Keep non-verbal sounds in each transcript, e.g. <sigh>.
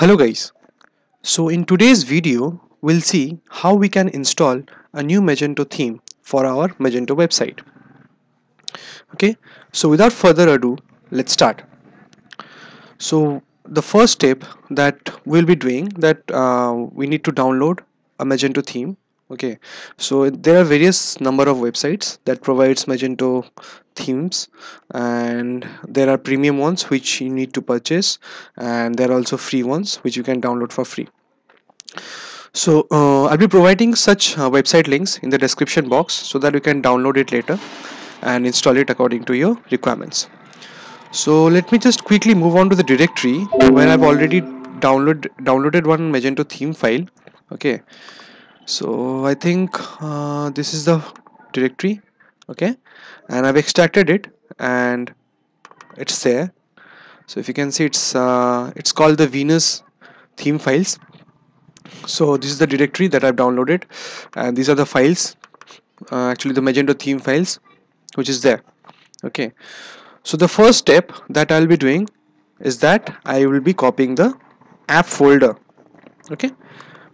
Hello guys. So in today's video, we'll see how we can install a new Magento theme for our Magento website. Okay, so without further ado, let's start. So the first step that we'll be doing that uh, we need to download a Magento theme. Okay, so there are various number of websites that provides Magento themes and there are premium ones which you need to purchase and there are also free ones which you can download for free. So uh, I'll be providing such uh, website links in the description box so that you can download it later and install it according to your requirements. So let me just quickly move on to the directory where I've already download downloaded one Magento theme file. Okay so I think uh, this is the directory okay? And I've extracted it and it's there. So if you can see it's uh, it's called the Venus theme files. So this is the directory that I've downloaded and these are the files uh, actually the Magento theme files which is there okay? So the first step that I'll be doing is that I will be copying the app folder okay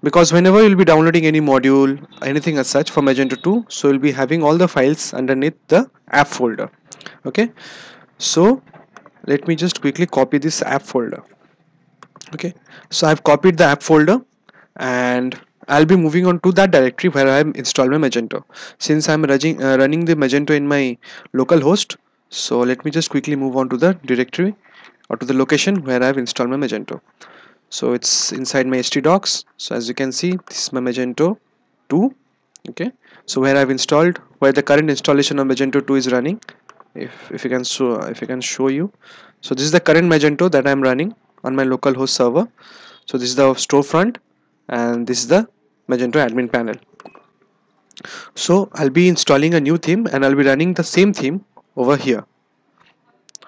because whenever you'll be downloading any module anything as such for Magento 2 so you'll be having all the files underneath the app folder. Okay? So let me just quickly copy this app folder. Okay? So I've copied the app folder and I'll be moving on to that directory where I installed my Magento. Since I'm running, uh, running the Magento in my local host so let me just quickly move on to the directory or to the location where I've installed my Magento so it's inside my htdocs so as you can see this is my magento 2 okay? So where i've installed where the current installation of magento 2 is running if if you can show if you can show you. So this is the current magento that i'm running on my local host server. So this is the storefront and this is the magento admin panel. So i'll be installing a new theme and i'll be running the same theme over here.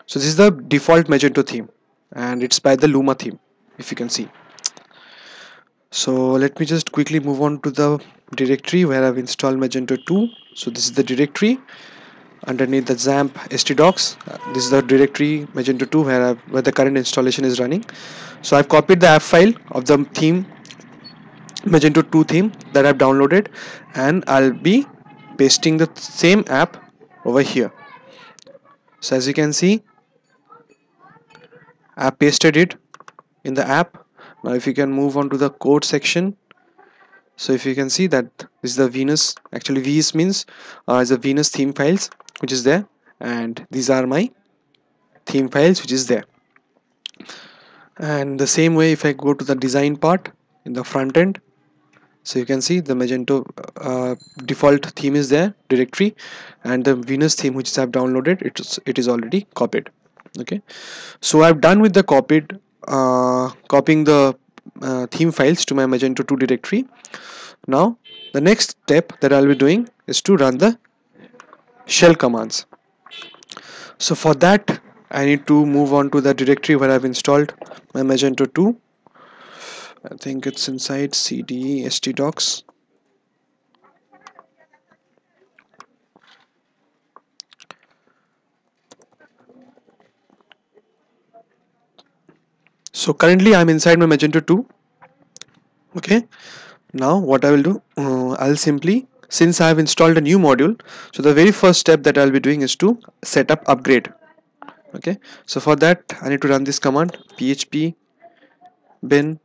So this is the default magento theme and it's by the luma theme if you can see. So let me just quickly move on to the directory where I've installed Magento 2 so this is the directory underneath the XAMPP htdocs uh, this is the directory Magento 2 where, I've, where the current installation is running. So I've copied the app file of the theme Magento 2 theme that I've downloaded and I'll be pasting the same app over here. So as you can see I pasted it in the app. Now if you can move on to the code section. So if you can see that this is the Venus actually Venus means uh, is the Venus theme files which is there. And these are my theme files which is there. And the same way if I go to the design part in the front end. So you can see the Magento uh, default theme is there directory. And the Venus theme which I've downloaded it's it is already copied. Okay. So I've done with the copied copying the uh, theme files to my Magento 2 directory. Now the next step that I'll be doing is to run the shell commands. So for that I need to move on to the directory where I've installed my Magento 2. I think it's inside cd htdocs so currently I'm inside my Magento 2 okay. Now what I will do uh, I'll simply since I have installed a new module so the very first step that I'll be doing is to set up upgrade. Okay. So for that I need to run this command php bin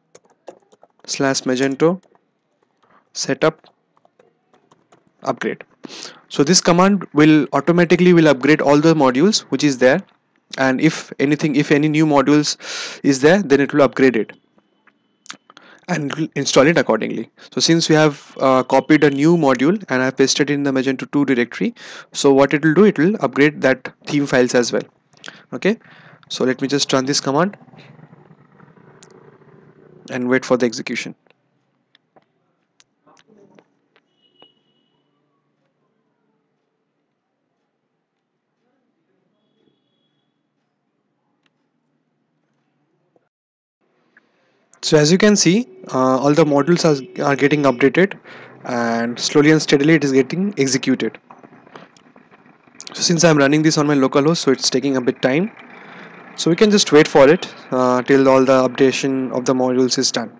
slash magento setup upgrade. So this command will automatically will upgrade all the modules which is there and if anything if any new modules is there then it will upgrade it and install it accordingly. So since we have uh, copied a new module and I have pasted in the Magento 2 directory so what it will do it will upgrade that theme files as well. Okay? So let me just run this command and wait for the execution so as you can see uh, all the modules are, are getting updated and slowly and steadily it is getting executed. So since I'm running this on my local host so it's taking a bit time. So we can just wait for it uh, till all the updation of the modules is done.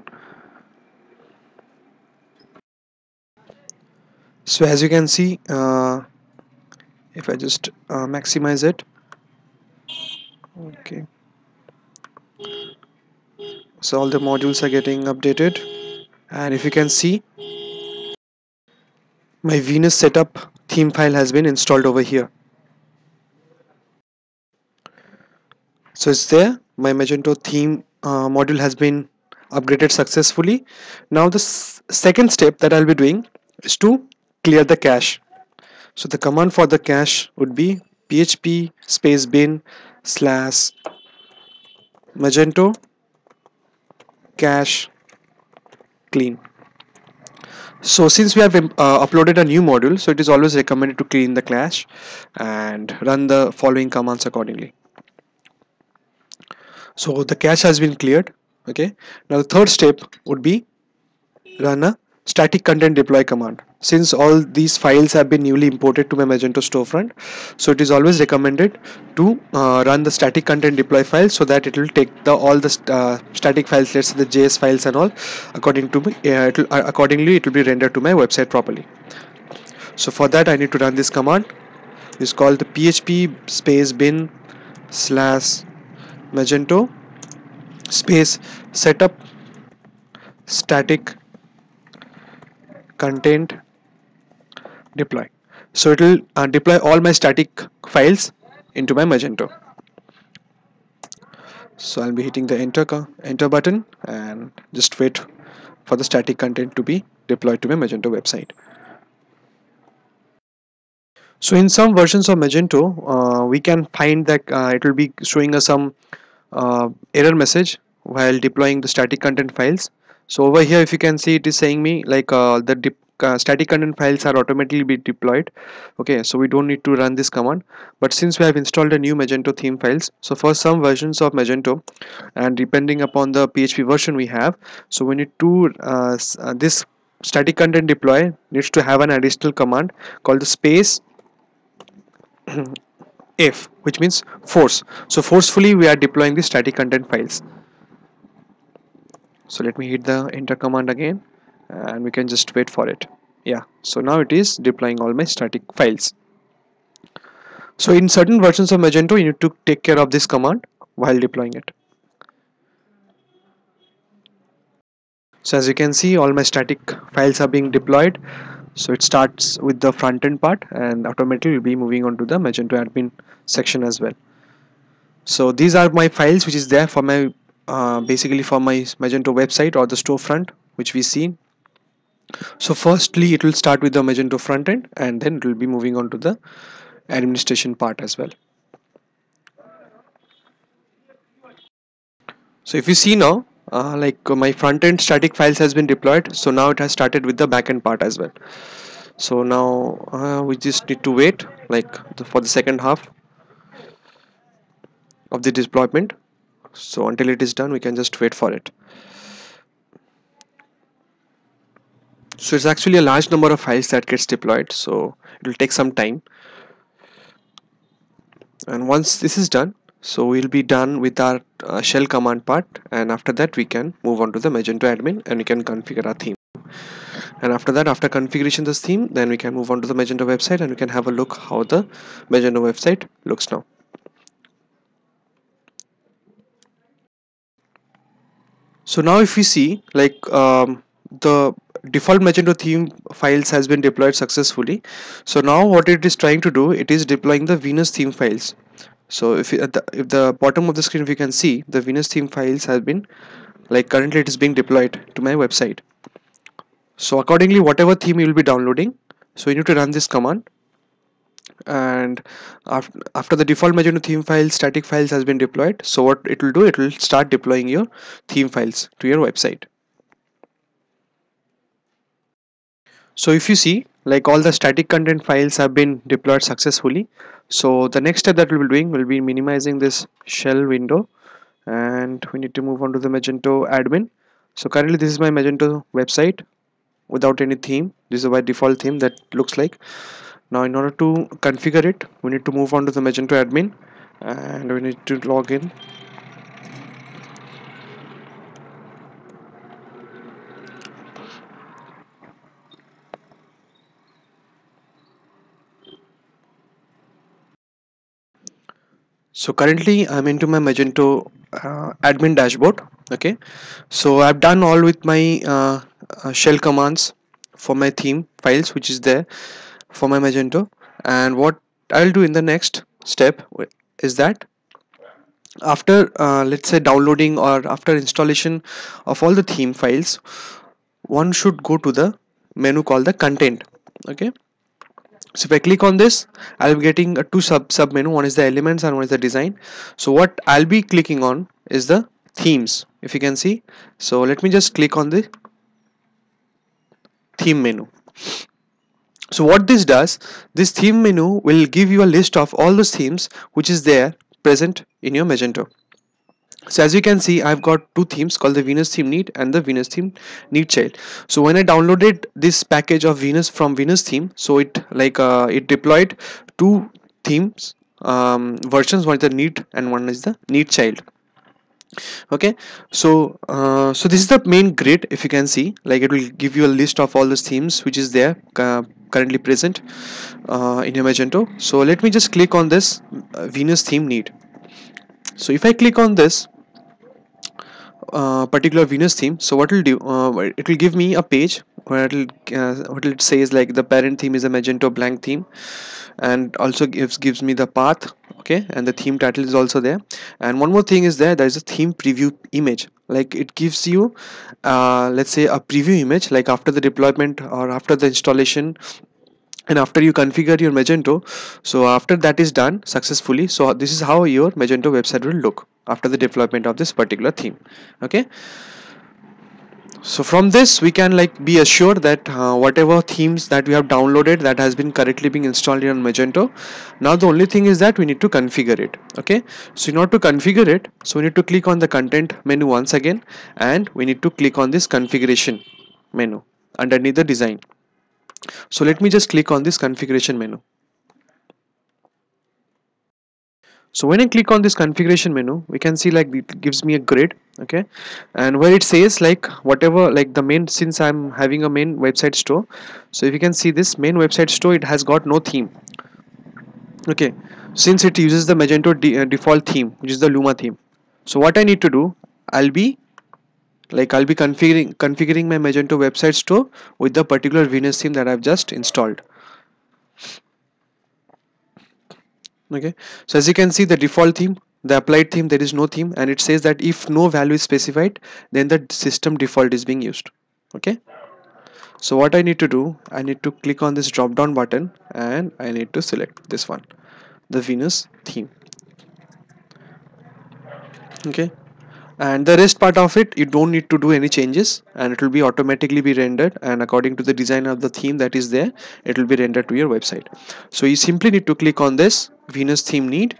So as you can see uh, if I just uh, maximize it. Okay so all the modules are getting updated. And if you can see my Venus setup theme file has been installed over here. So it's there. My Magento theme uh, module has been upgraded successfully. Now the second step that I'll be doing is to clear the cache. So the command for the cache would be php space bin slash magento cache clean. So since we have uh, uploaded a new module so it is always recommended to clean the cache and run the following commands accordingly. So the cache has been cleared okay? Now the third step would be run a static content deploy command since all these files have been newly imported to my Magento storefront so it is always recommended to uh, run the static content deploy file so that it will take the all the uh, static files let's say the JS files and all according to me uh, it will, uh, accordingly it will be rendered to my website properly. So for that I need to run this command. It's called the php space bin slash magento space setup static content deploy. So it will uh, deploy all my static files into my magento. So i'll be hitting the enter enter button and just wait for the static content to be deployed to my magento website. So in some versions of magento uh, we can find that uh, it will be showing us some uh, error message while deploying the static content files. So over here if you can see it is saying me like uh, the uh, static content files are automatically be deployed. Okay so we don't need to run this command. But since we have installed a new magento theme files so for some versions of magento and depending upon the php version we have so we need to uh, uh, this static content deploy needs to have an additional command called the space <clears throat> f which means force. So forcefully we are deploying the static content files. So let me hit the enter command again and we can just wait for it. Yeah. So now it is deploying all my static files. So in certain versions of Magento you need to take care of this command while deploying it. So as you can see all my static files are being deployed. So it starts with the front end part and automatically will be moving on to the Magento admin section as well. So these are my files which is there for my uh, basically for my Magento website or the storefront which we see so firstly it will start with the magento front end and then it will be moving on to the administration part as well. So if you see now uh, like uh, my front end static files has been deployed. So now it has started with the backend part as well. So now uh, we just need to wait like the, for the second half of the deployment. So until it is done we can just wait for it so it's actually a large number of files that gets deployed so it will take some time. And once this is done so we'll be done with our uh, shell command part and after that we can move on to the magento admin and we can configure our theme. And after that after configuration this theme then we can move on to the magento website and we can have a look how the magento website looks now. So now if we see like um, the default magento theme files has been deployed successfully. So now what it is trying to do it is deploying the venus theme files. So if at the, if the bottom of the screen we can see the venus theme files have been like currently it is being deployed to my website. So accordingly whatever theme you will be downloading so you need to run this command. And after, after the default magento theme file static files has been deployed so what it will do it will start deploying your theme files to your website so if you see like all the static content files have been deployed successfully. So the next step that we'll be doing will be minimizing this shell window. And we need to move on to the magento admin. So currently this is my magento website without any theme. This is by default theme that looks like. Now in order to configure it we need to move on to the magento admin. And we need to log in so currently i'm into my magento uh, admin dashboard okay? So i've done all with my uh, uh, shell commands for my theme files which is there for my magento. And what i'll do in the next step is that after uh, let's say downloading or after installation of all the theme files one should go to the menu called the content okay so if I click on this I'll be getting a two sub sub menu one is the elements and one is the design. So what I'll be clicking on is the themes if you can see. So let me just click on the theme menu. So what this does this theme menu will give you a list of all those themes which is there present in your Magento so as you can see I've got two themes called the Venus theme need and the Venus theme need child. So when I downloaded this package of Venus from Venus theme so it like uh, it deployed two themes um, versions. One is the need and one is the need child. Okay? So uh, so this is the main grid if you can see. Like it will give you a list of all the themes which is there uh, currently present uh, in your Magento. So let me just click on this uh, Venus theme need so if I click on this uh, particular Venus theme. So what will do uh, it will give me a page where it'll uh, what it says like the parent theme is a Magento blank theme and also gives gives me the path okay? And the theme title is also there. And one more thing is there there is a theme preview image. Like it gives you uh, let's say a preview image like after the deployment or after the installation and after you configure your Magento so after that is done successfully so this is how your Magento website will look after the deployment of this particular theme okay? So from this we can like be assured that uh, whatever themes that we have downloaded that has been correctly being installed on Magento now the only thing is that we need to configure it okay? So in order to configure it so we need to click on the content menu once again and we need to click on this configuration menu underneath the design so let me just click on this configuration menu. So when I click on this configuration menu we can see like it gives me a grid okay? And where it says like whatever like the main since I'm having a main website store so if you can see this main website store it has got no theme okay? Since it uses the Magento de uh, default theme which is the Luma theme. So what I need to do I'll be like I'll be configuring configuring my Magento website store with the particular Venus theme that I've just installed. Okay. So as you can see the default theme the applied theme there is no theme and it says that if no value is specified then the system default is being used. Okay. So what I need to do I need to click on this drop down button and I need to select this one the Venus theme. Okay and the rest part of it you don't need to do any changes and it will be automatically be rendered and according to the design of the theme that is there it will be rendered to your website. So you simply need to click on this venus theme need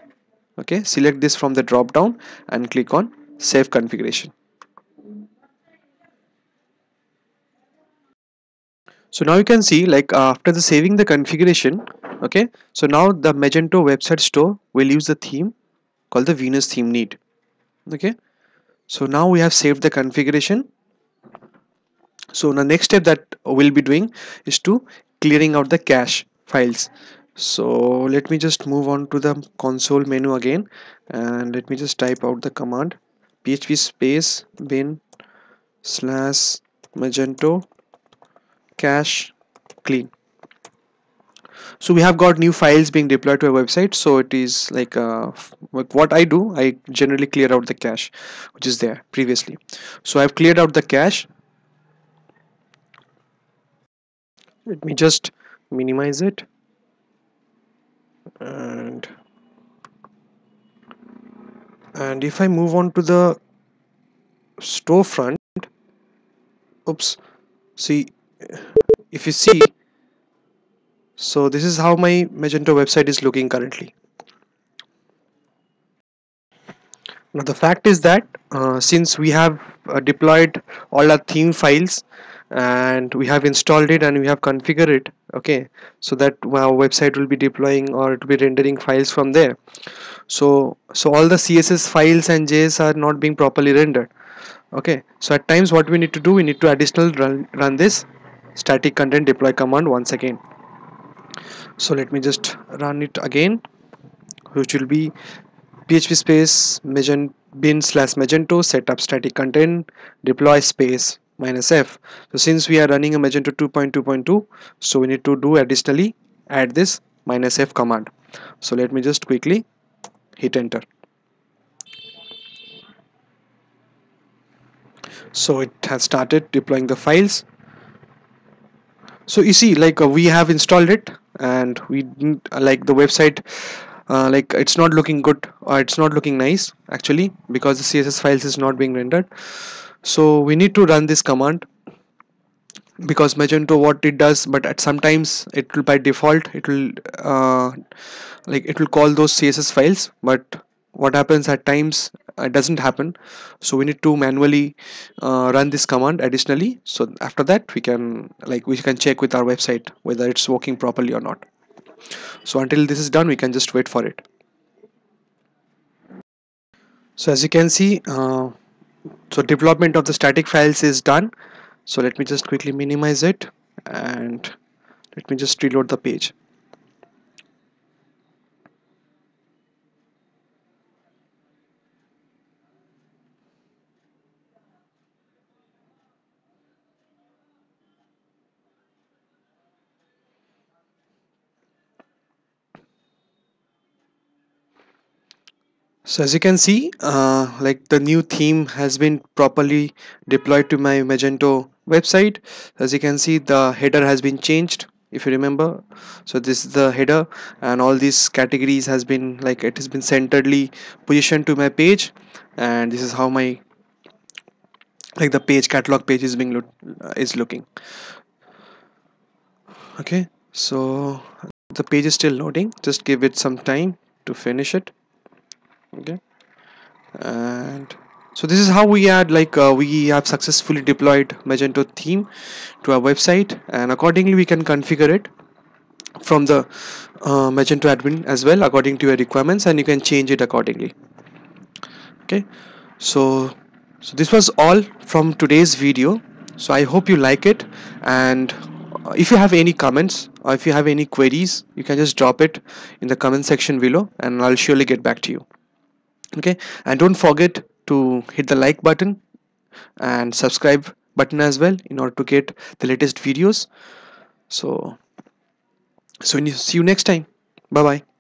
okay? Select this from the drop down and click on save configuration. So now you can see like uh, after the saving the configuration okay? So now the magento website store will use the theme called the venus theme need okay so now we have saved the configuration. So the next step that we'll be doing is to clearing out the cache files. So let me just move on to the console menu again and let me just type out the command php space bin slash magento cache clean so we have got new files being deployed to our website. So it is like uh, what I do I generally clear out the cache which is there previously. So I've cleared out the cache. Let me just minimize it. And and if I move on to the storefront oops see if you see so this is how my Magento website is looking currently. Now the fact is that uh, since we have uh, deployed all our theme files and we have installed it and we have configured it okay so that our website will be deploying or it will be rendering files from there. So so all the css files and js are not being properly rendered okay. So at times what we need to do we need to additional run, run this static content deploy command once again so let me just run it again which will be php space magent bin slash magento setup static content deploy space minus f. So since we are running a magento 2.2.2 so we need to do additionally add this minus f command. So let me just quickly hit enter. So it has started deploying the files. So you see like uh, we have installed it and we didn't like the website uh, like it's not looking good or it's not looking nice actually because the css files is not being rendered. So we need to run this command because magento what it does but at sometimes it will by default it will uh, like it will call those css files but what happens at times it doesn't happen. So we need to manually uh, run this command additionally. So after that we can like we can check with our website whether it's working properly or not. So until this is done we can just wait for it. So as you can see uh, so development of the static files is done. So let me just quickly minimize it and let me just reload the page So as you can see, uh, like the new theme has been properly deployed to my Magento website. As you can see, the header has been changed. If you remember, so this is the header, and all these categories has been like it has been centeredly positioned to my page, and this is how my like the page catalog page is being is looking. Okay, so the page is still loading. Just give it some time to finish it okay. And so this is how we add like uh, we have successfully deployed magento theme to our website and accordingly we can configure it from the uh, magento admin as well according to your requirements and you can change it accordingly. Okay. So so this was all from today's video. So i hope you like it. And if you have any comments or if you have any queries you can just drop it in the comment section below and i'll surely get back to you okay? And don't forget to hit the like button and subscribe button as well in order to get the latest videos. So so see you next time. Bye bye